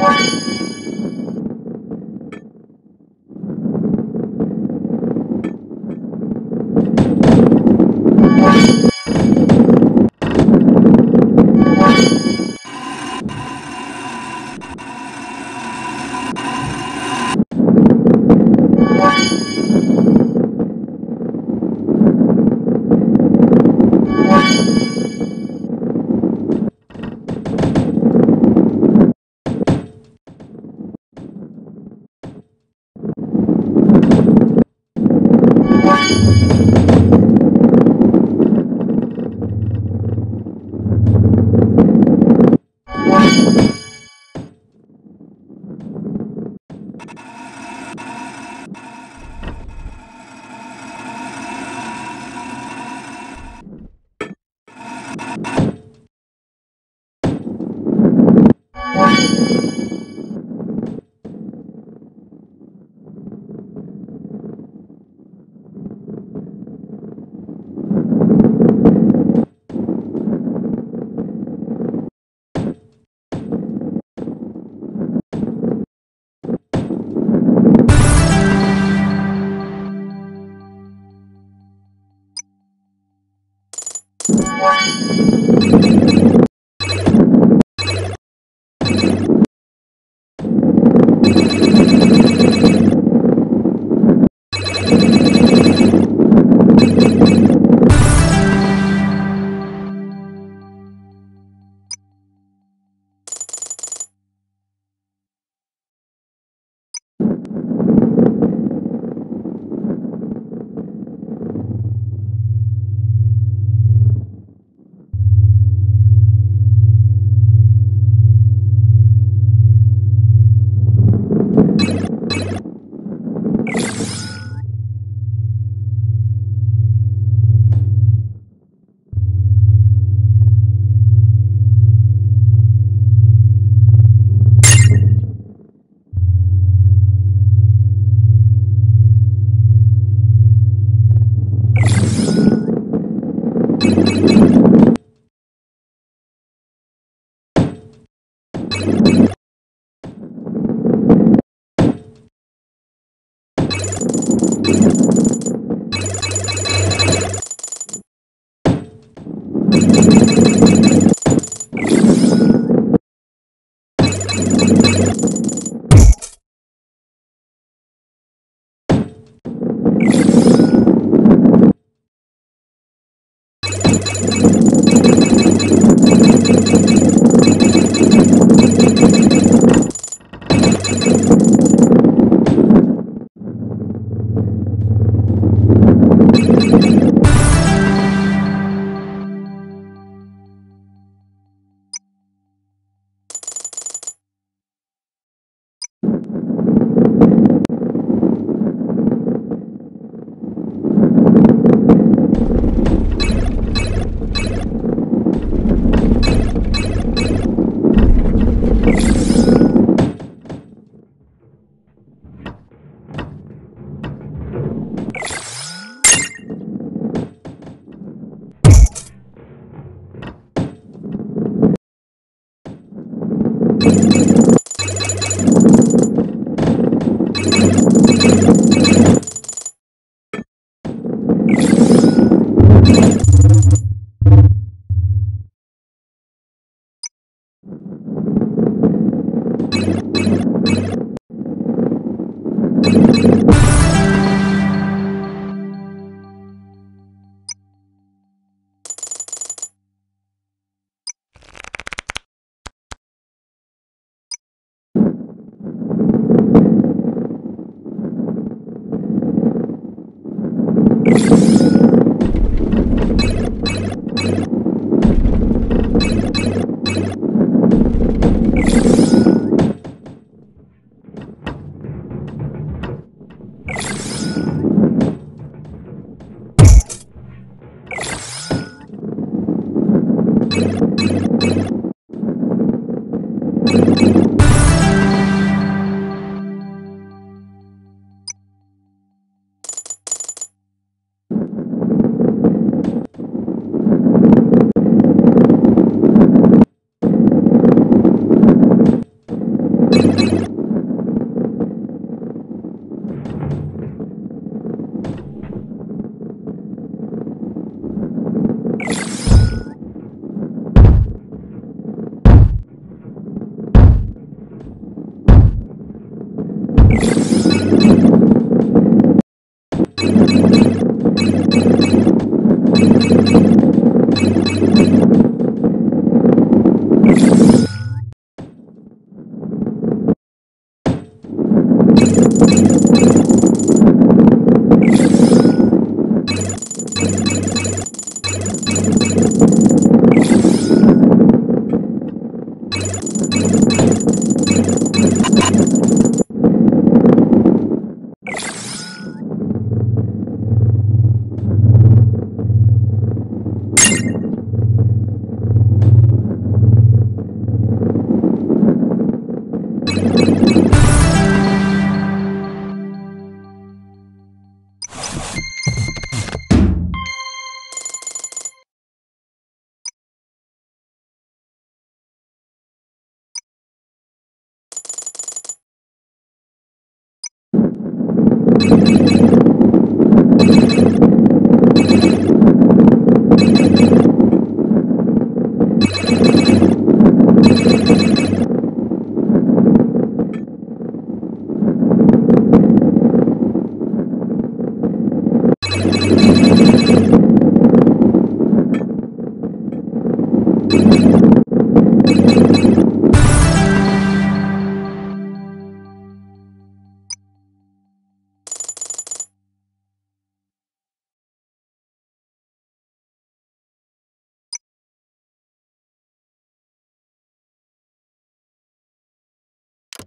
Bye.